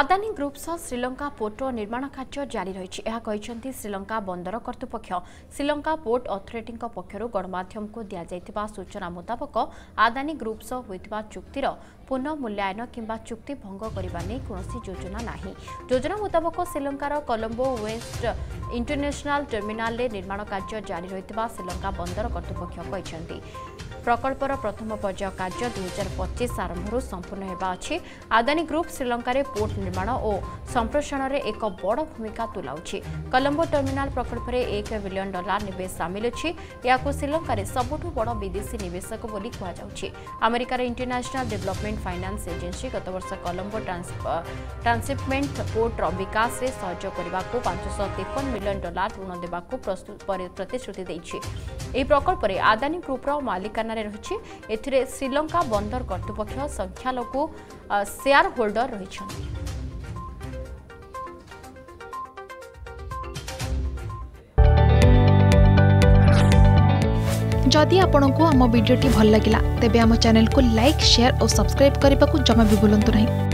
Adani group সহ শ্রীলঙ্কা পোর্টর নির্মাণ কার্য জারি রয়েছে এখানে শ্রীলঙ্কা বন্দর কর্তৃপক্ষ শ্রীলঙ্কা পোর্ট অথরিটি পক্ষর গণমাধ্যমক দিয়া সূচনা মুতাবক আদানী গ্রুপ সহ হয়ে চুক্তির পুনঃমূল্যায়ন কিংবা চুক্তি ভঙ্গ করা নিয়ে কৌশি যোজনা না যোজনা মুতাবক শ্রীলঙ্কার কলম্বো ওয়েস্ট ইন্টরন্যাশনাল টর্মিনালে নির্মাণ কার্য জারি রয়েছে শ্রীলঙ্কা বন্দর কর্তৃপক্ষ প্রকল্পর প্রথম পর্যায় কার্য দুই হাজার পঁচিশ আরম্ভর সম্পূর্ণ হওয়া অছি আদানী গ্রুপ শ্রীলঙ্কার পোর্ট নির্মাণ ও সম্প্রসারণের এক বড় ভূমিকা তুলাউছি কলম্বো টর্মিনাল প্রকল্পের এক বিলিয়ন ডলার নিবেশ সামিল অছি ইয়াকু শ্রীলঙ্কার সবুঠু বড় বিদেশী নিবেশক বলে কুহযাচ্ছে আমেরিকার ইন্টরন্যাশনাল ডেভেলপমেন্ট ফাইনান্স এজেন্সি গতবর্ষ কলম্বো ট্রান্সিপমেন্ট পোর্টর বিকাশে সহযোগ করা পাঁচশহ তেপন মিলিয়ন ডলার ঋণ দেওয়া প্রতিশ্রুতি দিয়েছে এই প্রকল্পে আদানী গ্রুপর মালিকানা ଆଲୋଚନାରେ ରହିଛି ଏଥିରେ ଶ୍ରୀଲଙ୍କା ବନ୍ଦର କର୍ତ୍ତୃପକ୍ଷ ସଂଖ୍ୟାଲଘୁ ସେୟାର जदि आपण को आम भिडी भल लगा तेब चेल्क लाइक सेयार और सब्सक्राइब करने को जमा भी बुलां नहीं